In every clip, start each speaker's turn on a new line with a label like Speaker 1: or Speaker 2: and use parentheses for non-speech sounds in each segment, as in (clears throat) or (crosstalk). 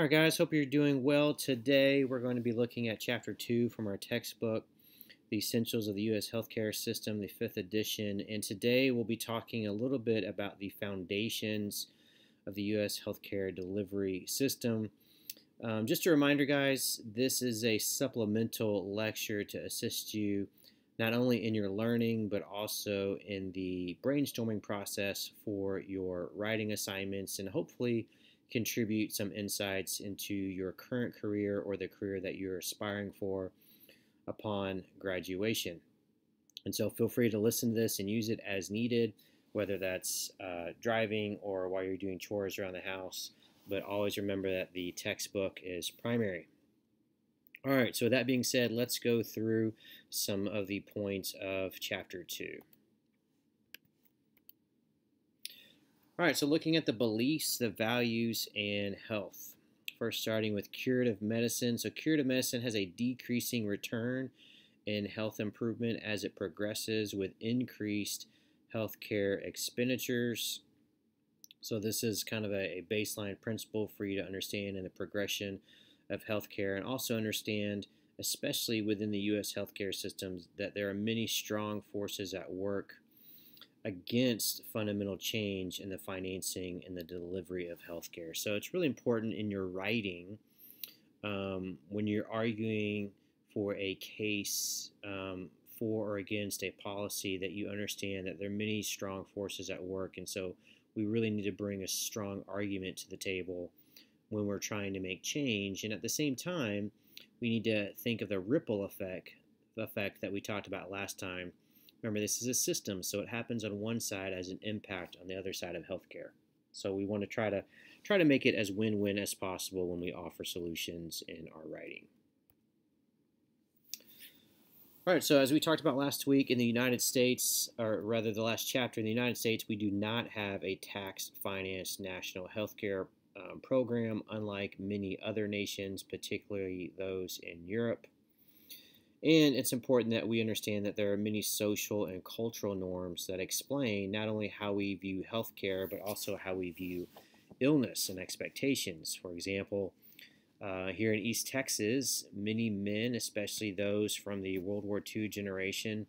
Speaker 1: All right, guys, hope you're doing well. Today, we're going to be looking at Chapter 2 from our textbook, The Essentials of the U.S. Healthcare System, the fifth edition. And today, we'll be talking a little bit about the foundations of the U.S. healthcare delivery system. Um, just a reminder, guys, this is a supplemental lecture to assist you not only in your learning, but also in the brainstorming process for your writing assignments and hopefully contribute some insights into your current career or the career that you're aspiring for upon graduation. And so feel free to listen to this and use it as needed, whether that's uh, driving or while you're doing chores around the house. But always remember that the textbook is primary. All right, so that being said, let's go through some of the points of Chapter 2. All right, so looking at the beliefs, the values, and health. First, starting with curative medicine. So, curative medicine has a decreasing return in health improvement as it progresses with increased healthcare expenditures. So, this is kind of a, baseline principle for you to understand in the progression of healthcare and also understand, especially within the U.S. healthcare systems, that there are many strong forces at work against fundamental change in the financing and the delivery of healthcare. So it's really important in your writing um, when you're arguing for a case um, for or against a policy that you understand that there are many strong forces at work. And so we really need to bring a strong argument to the table when we're trying to make change. And at the same time, we need to think of the ripple effect, effect that we talked about last time Remember, this is a system, so it happens on one side as an impact on the other side of healthcare. So we want to try to try to make it as win-win as possible when we offer solutions in our writing. All right, so as we talked about last week in the United States, or rather the last chapter in the United States, we do not have a tax-financed national healthcare um, program, unlike many other nations, particularly those in Europe. And it's important that we understand that there are many social and cultural norms that explain not only how we view healthcare, but also how we view illness and expectations. For example, uh, here in East Texas, many men, especially those from the World War II generation,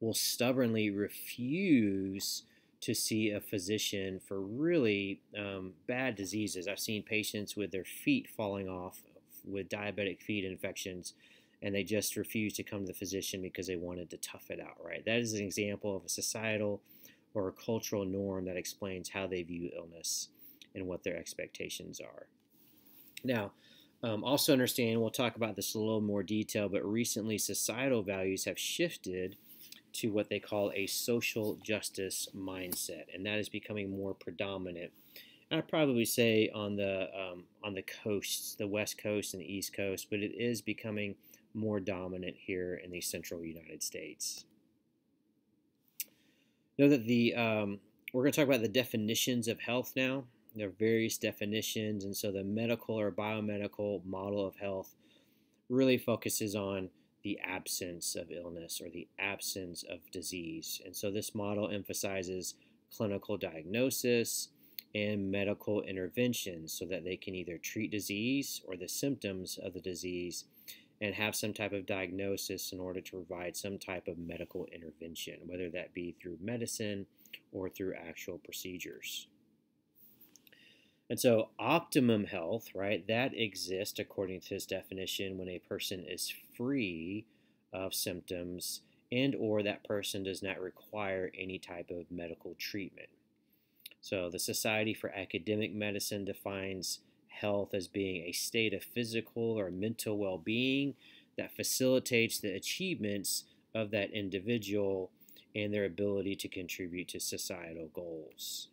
Speaker 1: will stubbornly refuse to see a physician for really um, bad diseases. I've seen patients with their feet falling off with diabetic feet infections and they just refused to come to the physician because they wanted to tough it out, right? That is an example of a societal or a cultural norm that explains how they view illness and what their expectations are. Now, um, also understand, we'll talk about this a little more detail, but recently societal values have shifted to what they call a social justice mindset, and that is becoming more predominant. I'd probably say on the um, on the coasts, the West Coast and the East Coast, but it is becoming more dominant here in the central United States. Know that the um, we're going to talk about the definitions of health now. There are various definitions, and so the medical or biomedical model of health really focuses on the absence of illness or the absence of disease. And so this model emphasizes clinical diagnosis and medical intervention so that they can either treat disease or the symptoms of the disease and have some type of diagnosis in order to provide some type of medical intervention, whether that be through medicine or through actual procedures. And so, optimum health, right, that exists according to this definition when a person is free of symptoms and or that person does not require any type of medical treatment. So, the Society for Academic Medicine defines health as being a state of physical or mental well being that facilitates the achievements of that individual and their ability to contribute to societal goals.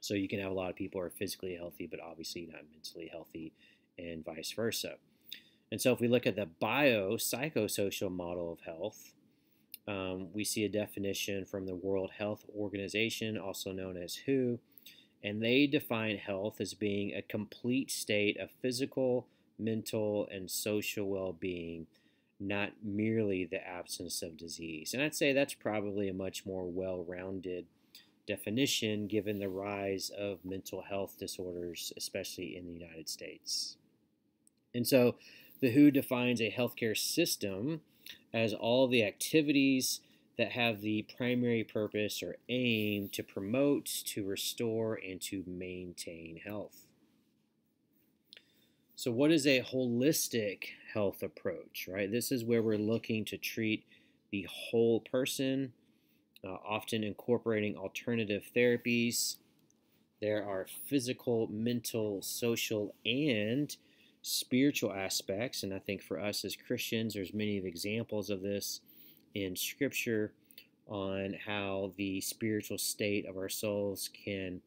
Speaker 1: So you can have a lot of people are physically healthy, but obviously not mentally healthy, and vice versa. And so if we look at the bio-psychosocial model of health, um, we see a definition from the World Health Organization, also known as WHO, and they define health as being a complete state of physical, mental, and social well being, not merely the absence of disease. And I'd say that's probably a much more well rounded definition given the rise of mental health disorders, especially in the United States. And so the WHO defines a healthcare system as all the activities that have the primary purpose or aim to promote, to restore, and to maintain health. So, what is a holistic health approach, right? This is where we're looking to treat the whole person, uh, often incorporating alternative therapies. There are physical, mental, social, and spiritual aspects. And I think for us as Christians, there's many examples of this in Scripture on how the spiritual state of our souls can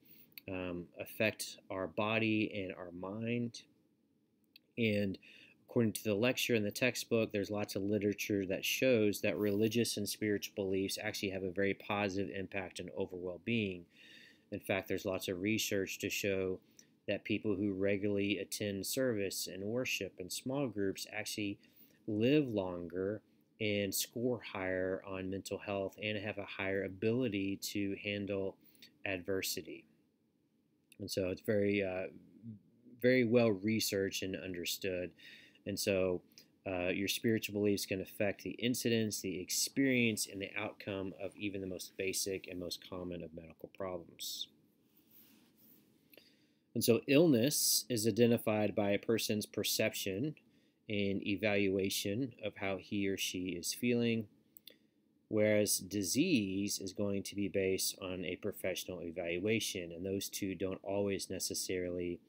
Speaker 1: um, affect our body and our mind. And according to the lecture in the textbook, there's lots of literature that shows that religious and spiritual beliefs actually have a very positive impact on overall well being. In fact, there's lots of research to show that people who regularly attend service and worship in small groups actually live longer and score higher on mental health and have a higher ability to handle adversity. And so it's very, uh, very well researched and understood. And so uh, your spiritual beliefs can affect the incidence, the experience, and the outcome of even the most basic and most common of medical problems. And so illness is identified by a person's perception and evaluation of how he or she is feeling, whereas disease is going to be based on a professional evaluation, and those two don't always necessarily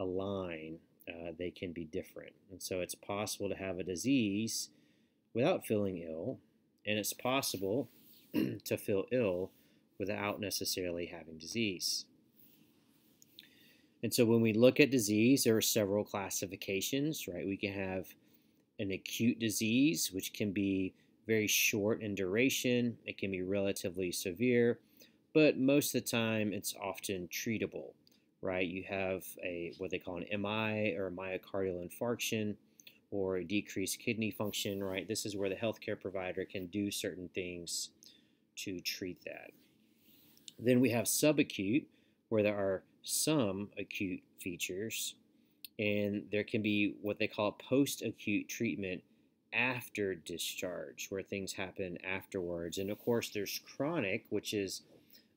Speaker 1: align. Uh, they can be different. And so it's possible to have a disease without feeling ill, and it's possible (clears throat) to feel ill without necessarily having disease. And so when we look at disease, there are several classifications, right? We can have an acute disease, which can be very short in duration. It can be relatively severe, but most of the time it's often treatable, right? You have a what they call an MI or a myocardial infarction or a decreased kidney function, right? This is where the healthcare provider can do certain things to treat that. Then we have subacute, where there are some acute features, and there can be what they call post acute treatment after discharge, where things happen afterwards. And of course, there's chronic, which is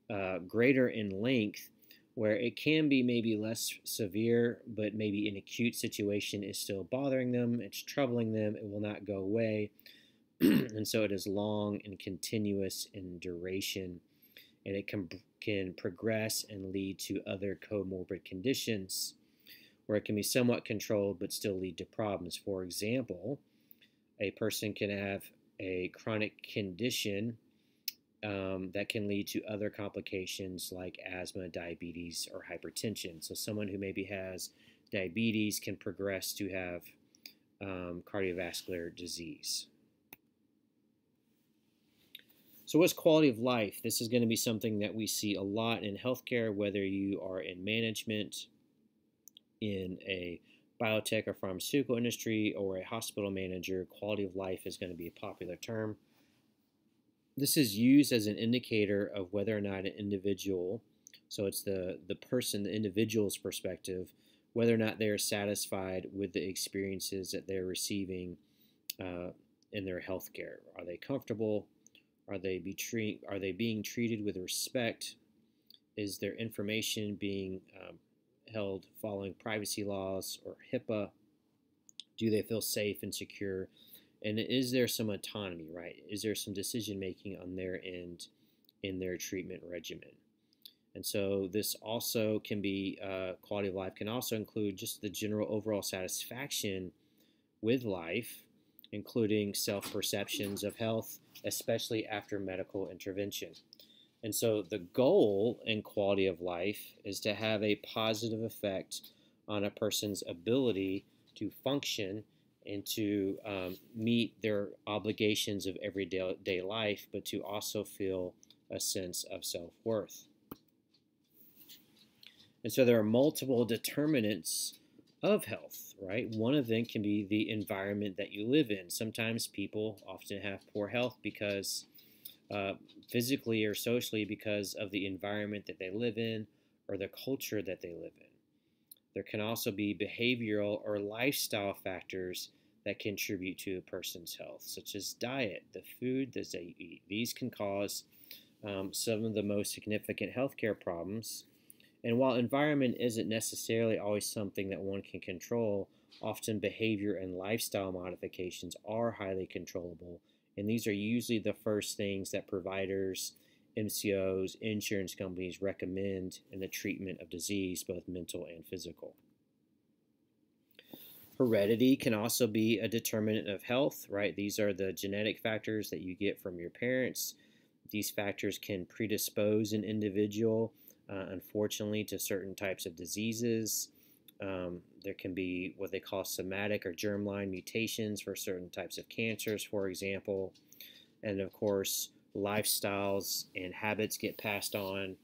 Speaker 1: uh, greater in length, where it can be maybe less severe, but maybe an acute situation is still bothering them, it's troubling them, it will not go away. (clears throat) and so it is long and continuous in duration and it can, can progress and lead to other comorbid conditions where it can be somewhat controlled but still lead to problems. For example, a person can have a chronic condition um, that can lead to other complications like asthma, diabetes, or hypertension. So, someone who maybe has diabetes can progress to have um, cardiovascular disease. So, what's quality of life? This is going to be something that we see a lot in healthcare, whether you are in management, in a biotech or pharmaceutical industry, or a hospital manager. Quality of life is going to be a popular term. This is used as an indicator of whether or not an individual, so it's the, the person, the individual's perspective, whether or not they're satisfied with the experiences that they're receiving uh, in their healthcare. Are they comfortable? Are they be treat, Are they being treated with respect? Is their information being um, held following privacy laws or HIPAA? Do they feel safe and secure? And is there some autonomy, right? Is there some decision making on their end in their treatment regimen? And so this also can be uh, quality of life can also include just the general overall satisfaction with life including self perceptions of health, especially after medical intervention. And so the goal in quality of life is to have a positive effect on a person's ability to function and to um, meet their obligations of everyday life, but to also feel a sense of self worth. And so there are multiple determinants of health, right? One of them can be the environment that you live in. Sometimes people often have poor health because uh, physically or socially because of the environment that they live in or the culture that they live in. There can also be behavioral or lifestyle factors that contribute to a person's health, such as diet, the food that they eat. These can cause um, some of the most significant healthcare problems. And while environment isn't necessarily always something that one can control, often behavior and lifestyle modifications are highly controllable. And these are usually the first things that providers, MCOs, insurance companies recommend in the treatment of disease, both mental and physical. Heredity can also be a determinant of health, right? These are the genetic factors that you get from your parents. These factors can predispose an individual, uh, unfortunately, to certain types of diseases. Um, there can be what they call somatic or germline mutations for certain types of cancers, for example. And of course, lifestyles and habits get passed on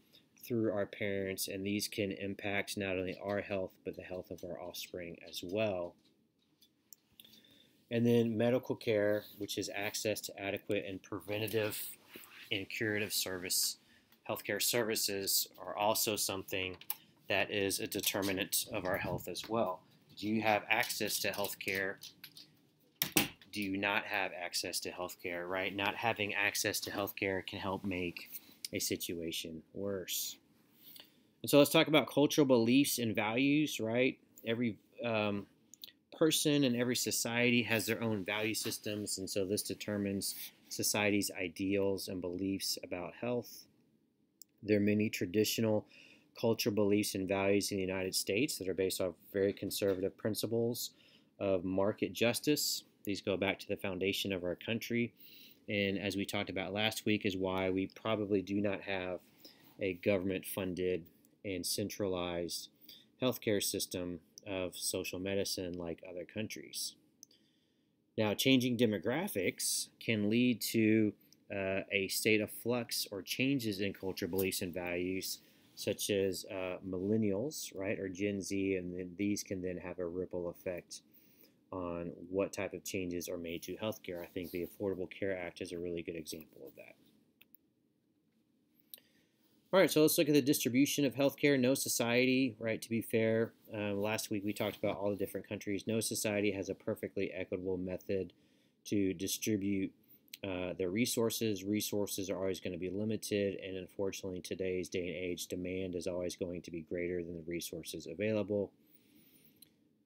Speaker 1: through our parents, and these can impact not only our health but the health of our offspring as well. And then medical care, which is access to adequate and preventative and curative service healthcare services, are also something that is a determinant of our health as well. Do you have access to healthcare? Do you not have access to healthcare, right? Not having access to healthcare can help make a situation worse. And so let's talk about cultural beliefs and values, right? Every um, person and every society has their own value systems, and so this determines society's ideals and beliefs about health. There are many traditional cultural beliefs and values in the United States that are based off very conservative principles of market justice. These go back to the foundation of our country. And as we talked about last week, is why we probably do not have a government funded and centralized healthcare system of social medicine like other countries. Now, changing demographics can lead to uh, a state of flux or changes in culture, beliefs, and values, such as uh, millennials, right, or Gen Z, and then these can then have a ripple effect on what type of changes are made to healthcare. I think the Affordable Care Act is a really good example of that. All right, so let's look at the distribution of healthcare. No society, right, to be fair, uh, last week we talked about all the different countries. No society has a perfectly equitable method to distribute uh, their resources. Resources are always going to be limited, and unfortunately, in today's day and age, demand is always going to be greater than the resources available.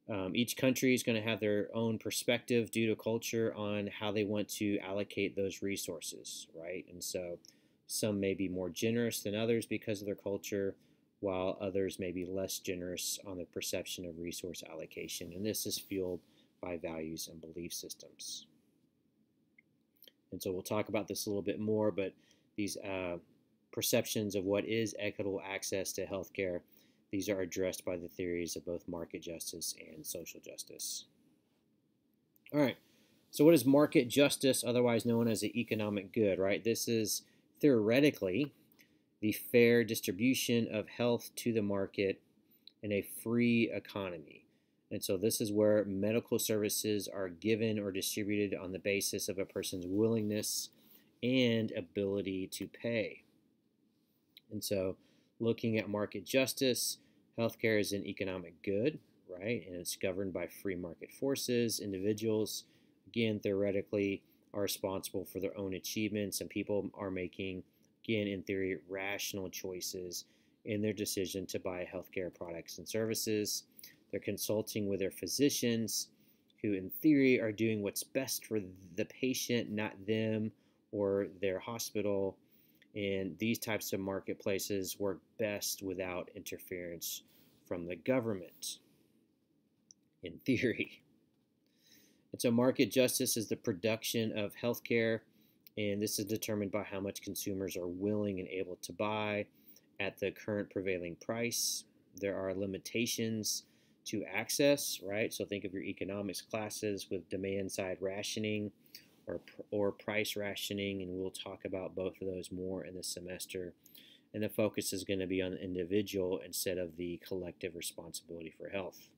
Speaker 1: Um, each country is going to have their own perspective due to culture on how they want to allocate those resources, right? And so some may be more generous than others because of their culture, while others may be less generous on the perception of resource allocation. And this is fueled by values and belief systems. And so we'll talk about this a little bit more, but these uh, perceptions of what is equitable access to healthcare, these are addressed by the theories of both market justice and social justice. All right, so what is market justice, otherwise known as the economic good, right? This is theoretically the fair distribution of health to the market in a free economy. And so this is where medical services are given or distributed on the basis of a person's willingness and ability to pay. And so looking at market justice, healthcare is an economic good, right? And it's governed by free market forces. Individuals, again, theoretically, are responsible for their own achievements, and people are making, again, in theory, rational choices in their decision to buy healthcare products and services. They're consulting with their physicians, who, in theory, are doing what's best for the patient, not them or their hospital. And these types of marketplaces work best without interference from the government, in theory. And so market justice is the production of healthcare, and this is determined by how much consumers are willing and able to buy at the current prevailing price. There are limitations to access, right? So think of your economics classes with demand side rationing or, or price rationing, and we'll talk about both of those more in the semester. And the focus is going to be on the individual instead of the collective responsibility for health.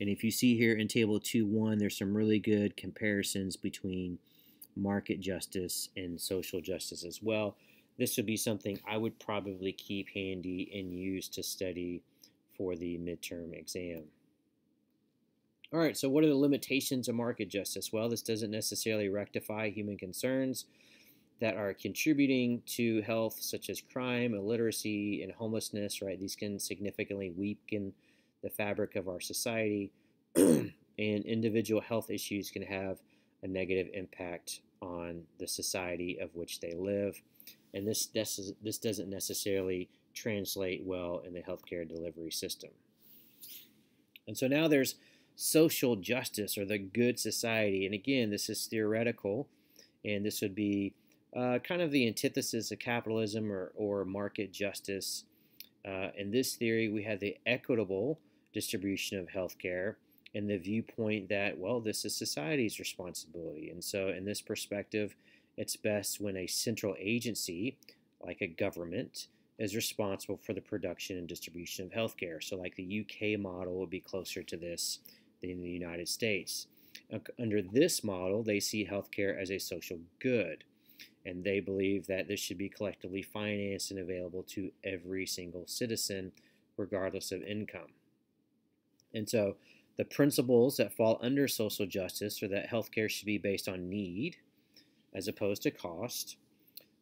Speaker 1: And if you see here in table 2.1, there's some really good comparisons between market justice and social justice as well. This would be something I would probably keep handy and use to study for the midterm exam. All right, so what are the limitations of market justice? Well, this doesn't necessarily rectify human concerns that are contributing to health, such as crime, illiteracy, and homelessness, right? These can significantly weaken the fabric of our society, (clears throat) and individual health issues can have a negative impact on the society of which they live. And this, this, this doesn't necessarily translate well in the healthcare delivery system. And so now there's social justice or the good society. And again, this is theoretical, and this would be uh, kind of the antithesis of capitalism or, or market justice. Uh, in this theory, we have the equitable distribution of healthcare and the viewpoint that, well, this is society's responsibility. And so, in this perspective, it's best when a central agency, like a government, is responsible for the production and distribution of healthcare. So, like the UK model would be closer to this than the United States. Under this model, they see healthcare as a social good and they believe that this should be collectively financed and available to every single citizen, regardless of income. And so the principles that fall under social justice are that healthcare should be based on need as opposed to cost,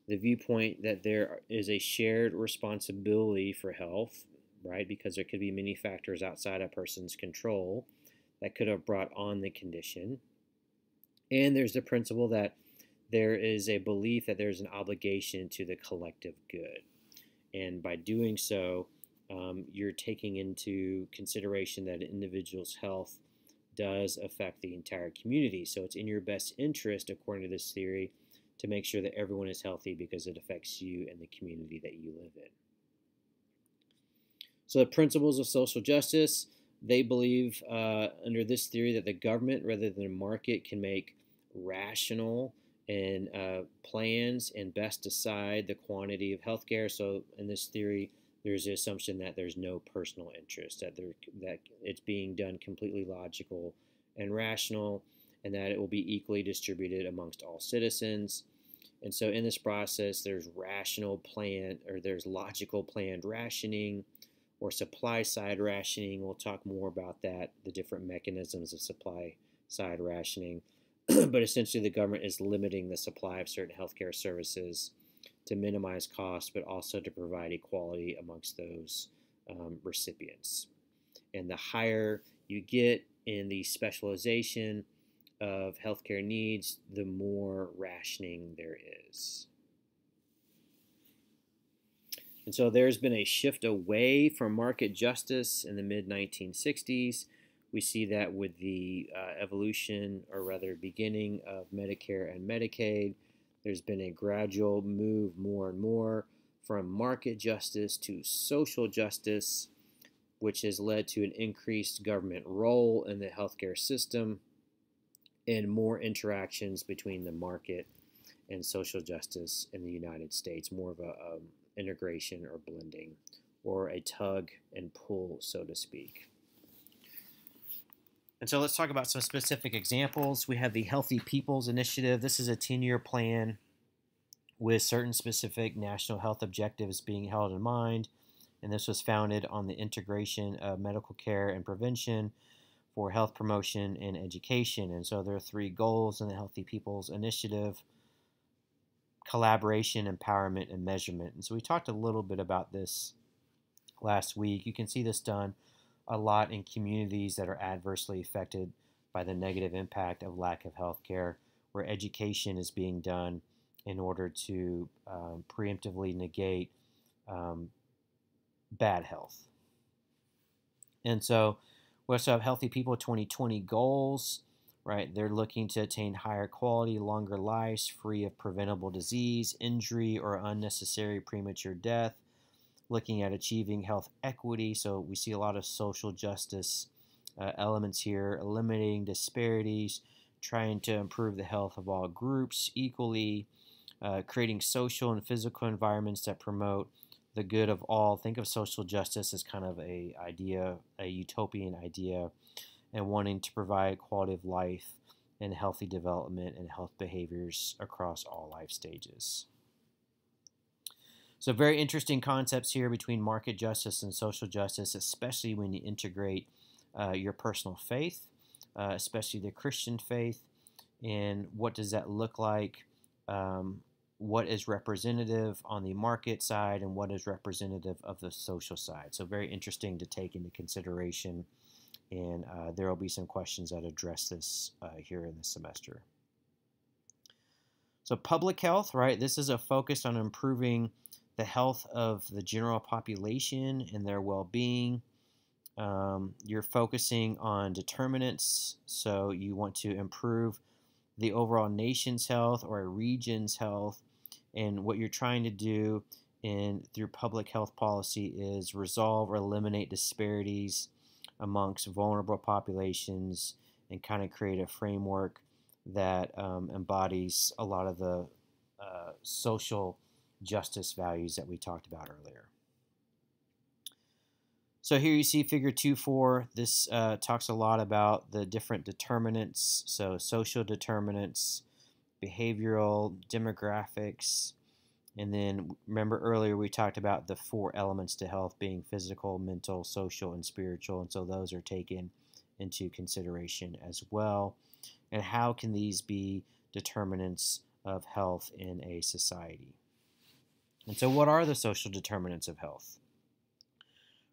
Speaker 1: the viewpoint that there is a shared responsibility for health, right, because there could be many factors outside a person's control that could have brought on the condition. And there's the principle that there is a belief that there's an obligation to the collective good. And by doing so, um, you're taking into consideration that an individual's health does affect the entire community. So it's in your best interest, according to this theory, to make sure that everyone is healthy because it affects you and the community that you live in. So the principles of social justice, they believe uh, under this theory that the government rather than the market can make rational and uh, plans and best decide the quantity of healthcare. So in this theory, there's the assumption that there's no personal interest, that there that it's being done completely logical and rational, and that it will be equally distributed amongst all citizens. And so in this process, there's rational plan or there's logical planned rationing or supply side rationing. We'll talk more about that, the different mechanisms of supply side rationing. (clears throat) but essentially the government is limiting the supply of certain healthcare services to minimize costs, but also to provide equality amongst those um, recipients. And the higher you get in the specialization of healthcare needs, the more rationing there is. And so there's been a shift away from market justice in the mid 1960s we see that with the uh, evolution, or rather beginning, of Medicare and Medicaid. There's been a gradual move more and more from market justice to social justice, which has led to an increased government role in the healthcare system and more interactions between the market and social justice in the United States, more of a um, integration or blending, or a tug and pull, so to speak. And so let's talk about some specific examples. We have the Healthy Peoples Initiative. This is a 10 year plan with certain specific national health objectives being held in mind. And this was founded on the integration of medical care and prevention for health promotion and education. And so there are three goals in the Healthy Peoples Initiative collaboration, empowerment, and measurement. And so we talked a little bit about this last week. You can see this done a lot in communities that are adversely affected by the negative impact of lack of health care, where education is being done in order to um, preemptively negate um, bad health. And so we also have Healthy People 2020 goals, right? They're looking to attain higher quality, longer lives free of preventable disease, injury, or unnecessary premature death looking at achieving health equity. So we see a lot of social justice uh, elements here, eliminating disparities, trying to improve the health of all groups equally, uh, creating social and physical environments that promote the good of all. Think of social justice as kind of a idea, a utopian idea, and wanting to provide quality of life and healthy development and health behaviors across all life stages. So, very interesting concepts here between market justice and social justice, especially when you integrate uh, your personal faith, uh, especially the Christian faith, and what does that look like? Um, what is representative on the market side and what is representative of the social side. So, very interesting to take into consideration. And uh, there will be some questions that address this uh, here in the semester. So, public health, right? This is a focus on improving the health of the general population and their well being. Um, you're focusing on determinants, so you want to improve the overall nation's health or a region's health. And what you're trying to do in through public health policy is resolve or eliminate disparities amongst vulnerable populations and kind of create a framework that um, embodies a lot of the uh, social justice values that we talked about earlier. So here you see figure 2-4. This uh, talks a lot about the different determinants, so social determinants, behavioral, demographics, and then remember earlier we talked about the four elements to health being physical, mental, social, and spiritual, and so those are taken into consideration as well. And how can these be determinants of health in a society? And so, what are the social determinants of health?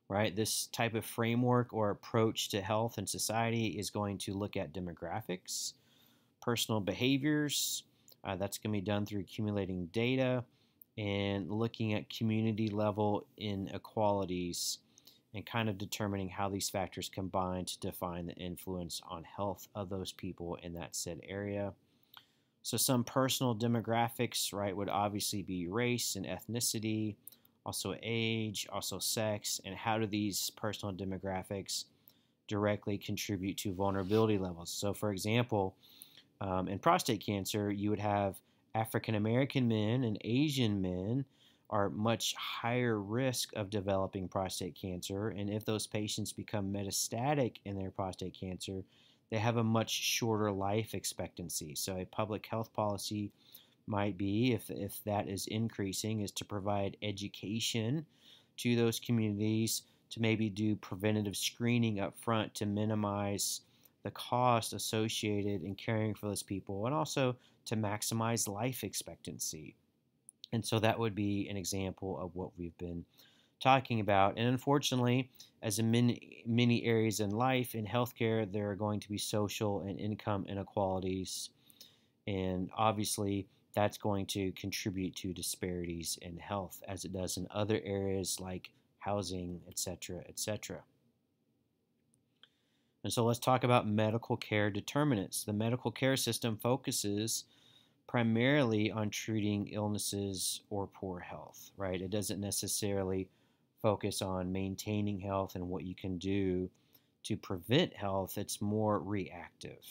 Speaker 1: Right? This type of framework or approach to health and society is going to look at demographics, personal behaviors. Uh, that's going to be done through accumulating data and looking at community level inequalities and kind of determining how these factors combine to define the influence on health of those people in that said area. So some personal demographics, right, would obviously be race and ethnicity, also age, also sex, and how do these personal demographics directly contribute to vulnerability levels? So, for example, um, in prostate cancer, you would have African American men and Asian men are much higher risk of developing prostate cancer, and if those patients become metastatic in their prostate cancer, they have a much shorter life expectancy. So a public health policy might be, if, if that is increasing, is to provide education to those communities to maybe do preventative screening up front to minimize the cost associated in caring for those people and also to maximize life expectancy. And so that would be an example of what we've been talking about. And unfortunately, as in many, many areas in life, in healthcare, there are going to be social and income inequalities. And obviously, that's going to contribute to disparities in health as it does in other areas like housing, etc., etc. And so let's talk about medical care determinants. The medical care system focuses primarily on treating illnesses or poor health, right? It doesn't necessarily focus on maintaining health and what you can do to prevent health, it's more reactive.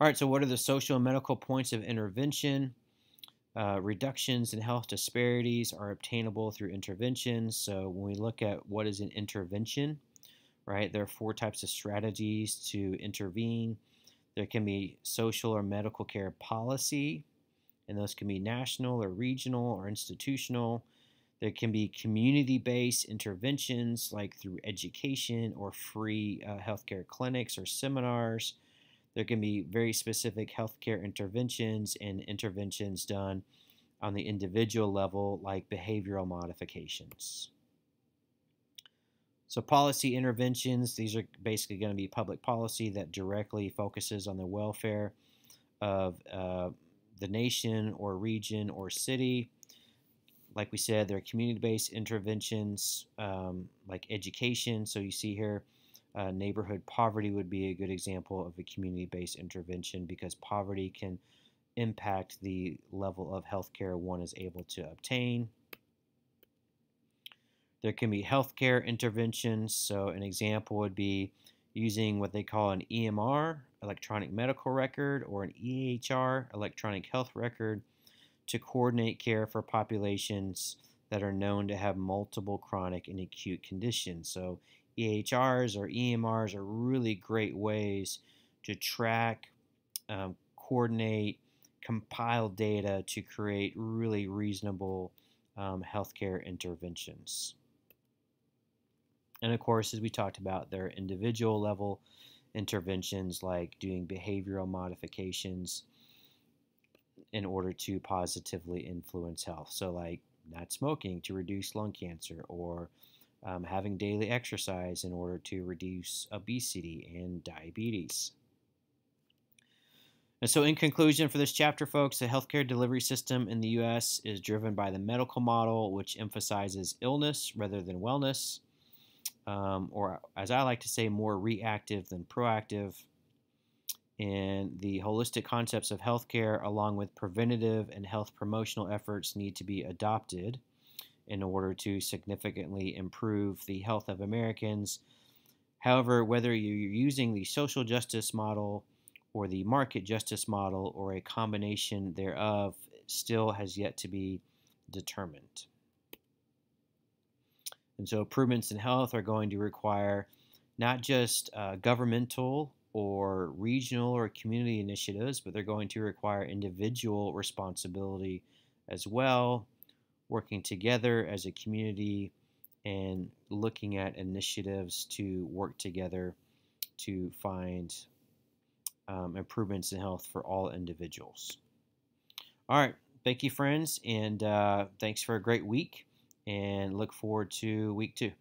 Speaker 1: All right, so what are the social and medical points of intervention? Uh, reductions in health disparities are obtainable through interventions. So when we look at what is an intervention, right, there are four types of strategies to intervene. There can be social or medical care policy, and those can be national or regional or institutional. There can be community based interventions like through education or free uh, healthcare clinics or seminars. There can be very specific healthcare interventions and interventions done on the individual level, like behavioral modifications. So, policy interventions, these are basically going to be public policy that directly focuses on the welfare of uh, the nation or region or city. Like we said, there are community based interventions um, like education. So you see here, uh, neighborhood poverty would be a good example of a community based intervention because poverty can impact the level of health care one is able to obtain. There can be healthcare interventions. So, an example would be using what they call an EMR, electronic medical record, or an EHR, electronic health record, to coordinate care for populations that are known to have multiple chronic and acute conditions. So, EHRs or EMRs are really great ways to track, um, coordinate, compile data to create really reasonable um, healthcare interventions. And of course, as we talked about, there are individual level interventions like doing behavioral modifications in order to positively influence health. So, like not smoking to reduce lung cancer, or um, having daily exercise in order to reduce obesity and diabetes. And so, in conclusion, for this chapter, folks, the healthcare delivery system in the U.S. is driven by the medical model, which emphasizes illness rather than wellness, um, or as I like to say, more reactive than proactive. And the holistic concepts of healthcare, along with preventative and health promotional efforts, need to be adopted in order to significantly improve the health of Americans. However, whether you're using the social justice model or the market justice model or a combination thereof still has yet to be determined. And so improvements in health are going to require not just uh, governmental or regional or community initiatives, but they're going to require individual responsibility as well, working together as a community and looking at initiatives to work together to find um, improvements in health for all individuals. All right. Thank you, friends, and uh, thanks for a great week, and look forward to week two.